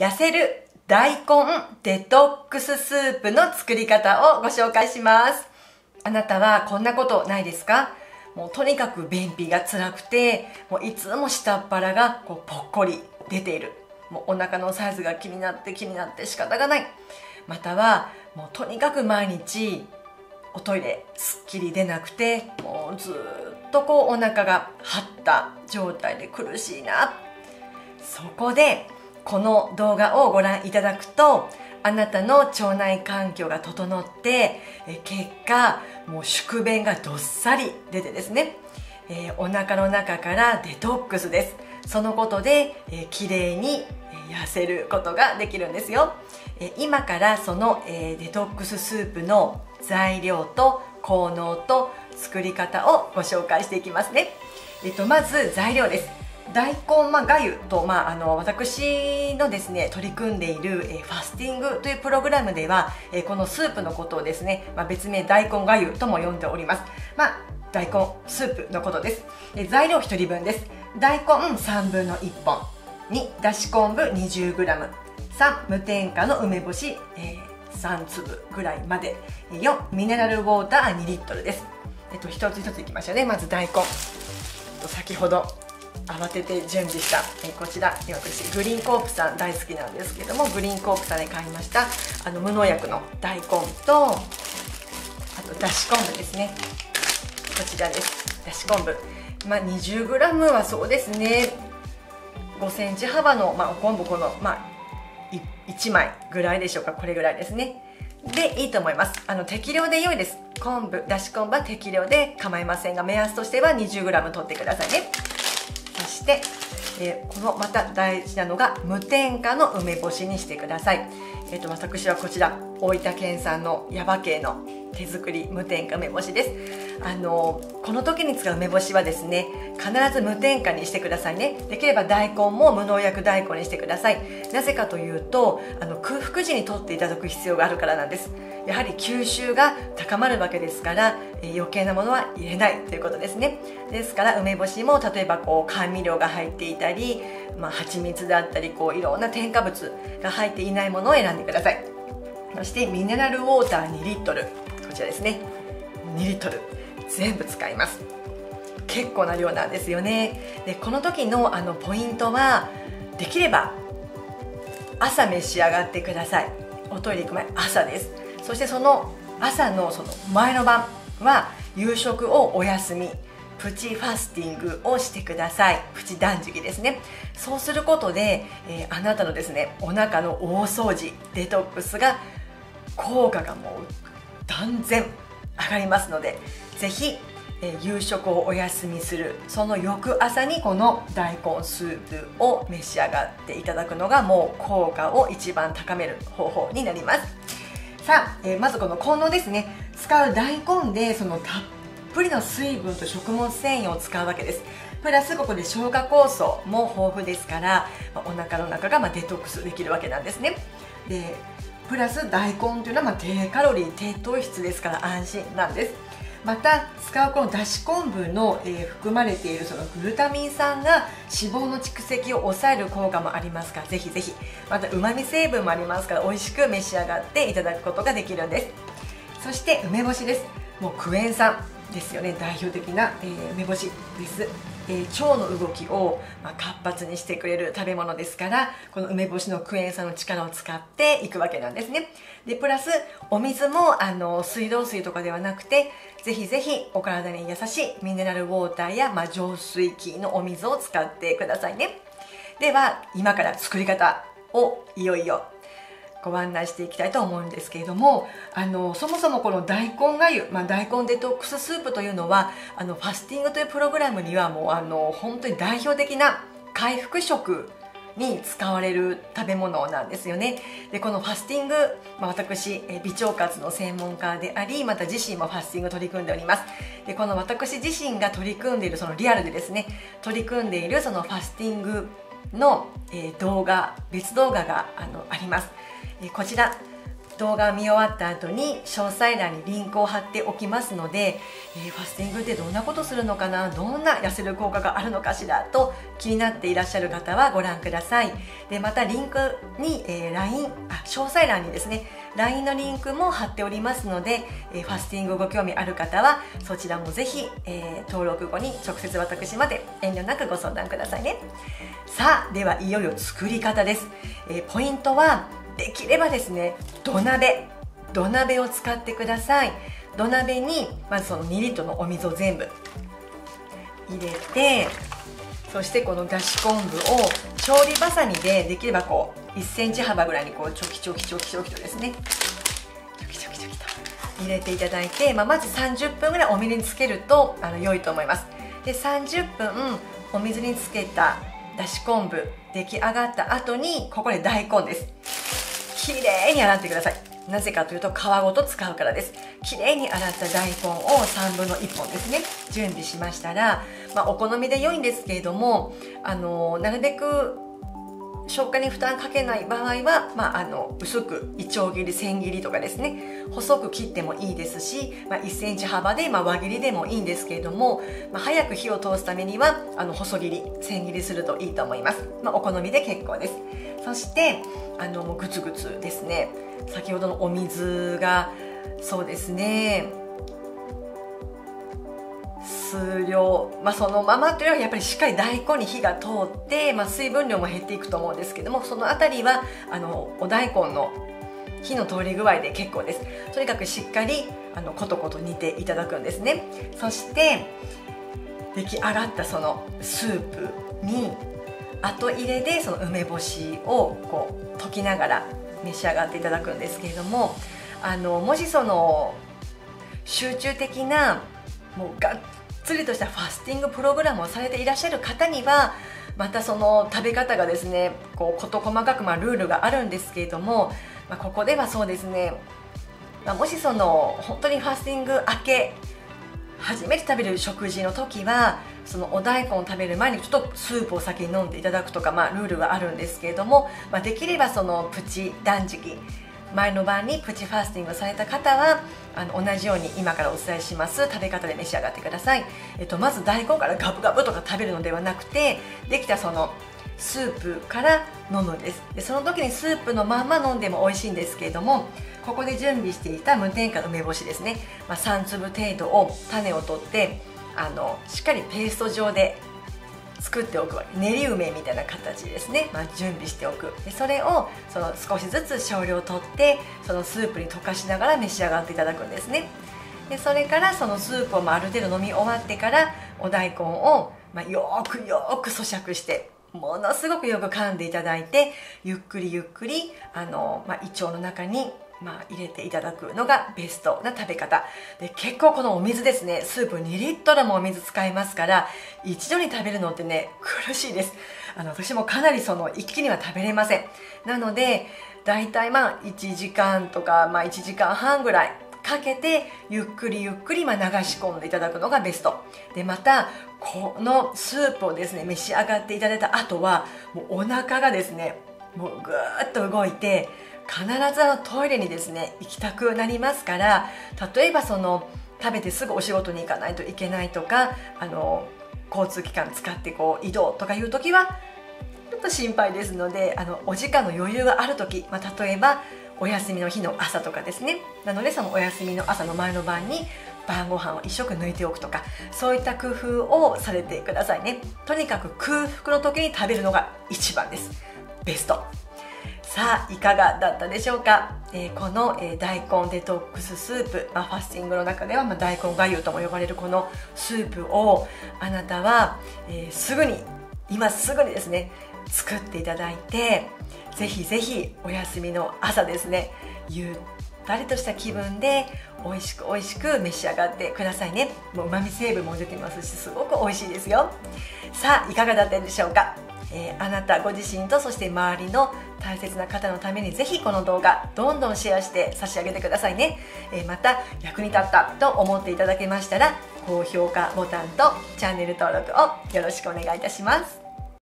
痩せる大根デトックススープの作り方をご紹介します。あなたはこんなことないですか？もうとにかく便秘が辛くてもういつも下っ腹がこうぽっこり出ている。もうお腹のサイズが気になって気になって仕方がない。またはもうとにかく毎日おトイレすっきり出なくてもうずっとこうお腹が張った状態で苦しいな。そこでこの動画をご覧いただくとあなたの腸内環境が整って結果もう宿便がどっさり出てですね、えー、お腹の中からデトックスです。そのことで、えー、きれいに痩せることができるんですよ、えー、今からその、えー、デトックススープの材料と効能と作り方をご紹介していきますね、えっと、まず材料です。大根、まあ、がゆと、まあ、あの私のですね取り組んでいる、えー、ファスティングというプログラムでは、えー、このスープのことをですね、まあ、別名大根がゆとも呼んでおります、まあ、大根スープのことです、えー、材料1人分です。大根3分の1本2だし昆布 20g3 無添加の梅干し、えー、3粒ぐらいまで。4ミネラルウォーター2リットルです。えっと一つ一ついきましょうね。まず大根。先ほど慌てて準備した、えこちら私グリーンコープさん大好きなんですけどもグリーンコープさんで買いました。あの無農薬の大根とあとだし昆布ですね。こちらです。だし昆布。まあ 20g はそうですね。5センチ幅の、まあ、お昆布この、まあ、1枚ぐらいでしょうか。これぐらいですね。でいいと思います。あの適量で良いです。昆布だし昆布は適量で構いませんが目安としては 20g 取ってくださいね。そして、えー、このまた大事なのが無添加の梅干しにしてください、えーと、私はこちら大分県産の耶馬渓の手作り無添加梅干しです。あのこの時に使う梅干しはですね必ず無添加にしてくださいね。できれば大根も無農薬大根にしてください。なぜかというとあの空腹時に取っていただく必要があるからなんです。やはり吸収が高まるわけですから、えー、余計なものは入れないということですね。ですから梅干しも例えばこう甘味料が入っていたり、まあ、蜂蜜だったりこういろんな添加物が入っていないものを選んでください。そしてミネラルウォーター2リットル。こちらですね。2リットル。全部使います。結構な量なんですよね。でこの時のあのポイントはできれば朝召し上がってください。おトイレ行く前朝です。そしてその朝のその前の晩は夕食をお休みプチファスティングをしてください。プチ断食ですね。そうすることで、えー、あなたのですねお腹の大掃除デトックスが効果がもう断然上がりますのでぜひ、えー、夕食をお休みするその翌朝にこの大根スープを召し上がっていただくのがもう効果を一番高める方法になります。さあ、えー、まずこの効能ですね。使う大根でそのたっぷりの水分と食物繊維を使うわけです。プラスここで消化酵素も豊富ですから、まあ、お腹の中がまデトックスできるわけなんですね。でプラス大根というのはま低カロリー低糖質ですから安心なんです。また使うこのだし昆布の、えー、含まれているそのグルタミン酸が脂肪の蓄積を抑える効果もありますからぜひぜひまたうまみ成分もありますから美味しく召し上がっていただくことができるんです。そして梅干しです。もうクエン酸ですよね。代表的な、えー、梅干しです、えー、腸の動きを、まあ、活発にしてくれる食べ物ですからこの梅干しのクエン酸の力を使っていくわけなんですね。でプラスお水もあの水道水とかではなくてぜひぜひお体に優しいミネラルウォーターや、まあ、浄水器のお水を使ってくださいね。では今から作り方をいよいよご案内していきたいと思うんですけれどもあのそもそもこの大根がゆ、まあ、大根デトックススープというのはあのファスティングというプログラムにはもうあの本当に代表的な回復食に使われる食べ物なんですよね。でこのファスティング、まあ、私微腸活の専門家でありまた自身もファスティング取り組んでおります。でこの私自身が取り組んでいるそのリアルでですね取り組んでいるそのファスティングの、え、動画別動画があのあります。こちら。動画を見終わった後に詳細欄にリンクを貼っておきますので、えー、ファスティングってどんなことするのかな？どんな痩せる効果があるのかしら？と気になっていらっしゃる方はご覧ください。でまたリンクに、えー、LINE あ詳細欄にですね LINE のリンクも貼っておりますので、えー、ファスティングご興味ある方はそちらもぜひ、えー、登録後に直接私まで遠慮なくご相談くださいね。さあではいよいよ作り方です、えポイントはできればですね土鍋土鍋を使ってください。土鍋にまずその2リットルのお水を全部入れてそしてこのだし昆布を調理ばさみでできればこう1センチ幅ぐらいにこうチョキチョキチョキチョキとですね。チョキチョキチョキと。入れていただいて、まあ、まず30分ぐらいお水につけるとあの良いと思います。で30分お水につけただし昆布出来上がった後にここで大根です。きれいに洗ってください。なぜかというと皮ごと使うからです。きれいに洗った大根を3分の1本ですね。準備しましたら、まあ、お好みで良いんですけれどもあのなるべく消化に負担かけない場合は、まあ、あの薄くいちょう切り千切りとかですね。細く切ってもいいですし、まあ、1センチ幅で、まあ、輪切りでもいいんですけれども、まあ、早く火を通すためにはあの細切り千切りするといいと思います、まあ、お好みで結構です。そしてあのもうグツグツですね。先ほどのお水がそうですね。数量、まあ、そのままというよりはやっぱりしっかり大根に火が通って、まあ、水分量も減っていくと思うんですけどもその辺りはあのお大根の火の通り具合で結構です。とにかくしっかりあのコトコト煮ていただくんですね。そして出来上がったそのスープに後入れでその梅干しをこう溶きながら召し上がっていただくんですけれどもあのもしその集中的なもうがっつりとしたファスティングプログラムをされていらっしゃる方にはまたその食べ方がですねこう事細かくまあルールがあるんですけれども、まあ、ここではそうですね、まあ、もしその本当にファスティング明け初めて食べる食事の時はそのお大根を食べる前にちょっとスープを先に飲んでいただくとか、まあ、ルールはあるんですけれども、まあ、できればそのプチ断食前の晩にプチファースティングされた方はあの同じように今からお伝えします。食べ方で召し上がってください、えっと、まず大根からガブガブとか食べるのではなくてできたそのスープから飲むんです。でその時にスープのまんま飲んでも美味しいんですけれどもここで準備していた無添加の梅干しですね、まあ、3粒程度を種を取ってあのしっかりペースト状で作っておくわけ練り梅みたいな形ですね、まあ、準備しておく。でそれをその少しずつ少量取ってそのスープに溶かしながら召し上がっていただくんですね。でそれからそのスープをある程度飲み終わってからお大根をまあよくよく咀嚼してものすごくよく噛んでいただいてゆっくりゆっくりあの、まあ、胃腸の中にまあ、入れていただくのがベストな食べ方。で結構このお水ですねスープ2リットルもお水使いますから一度に食べるのってね苦しいです。あの私もかなりその一気には食べれません。なので大体まあ1時間とか、まあ、1時間半ぐらいかけてゆっくりゆっくりま流し込んでいただくのがベスト。でまたこのスープをですね召し上がっていただいた後はもうお腹がですねもうぐーっと動いて必ずあのトイレにですね行きたくなりますから例えばその食べてすぐお仕事に行かないといけないとかあの交通機関使ってこう移動とかいう時はちょっと心配ですのであのお時間の余裕がある時、まあ、例えばお休みの日の朝とかですね。なのでそのお休みの朝の前の晩に晩ご飯を一食抜いておくとかそういった工夫をされてくださいね。とにかく空腹の時に食べるのが一番です。ベスト。さあいかがだったでしょうか、えー、この、えー、大根デトックススープ、まあ、ファスティングの中では、まあ、大根がゆとも呼ばれるこのスープをあなたは、えー、すぐに今すぐにですね作っていただいてぜひぜひお休みの朝ですねゆったりとした気分で美味しく美味しく召し上がってくださいね。もううまみ成分も出てますしすごく美味しいですよ。さあいかがだったでしょうか？えー、あなたご自身とそして周りの大切な方のためにぜひこの動画どんどんシェアして差し上げてくださいね、えー、また役に立ったと思っていただけましたら高評価ボタンとチャンネル登録をよろしくお願いいたします。